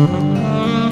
Música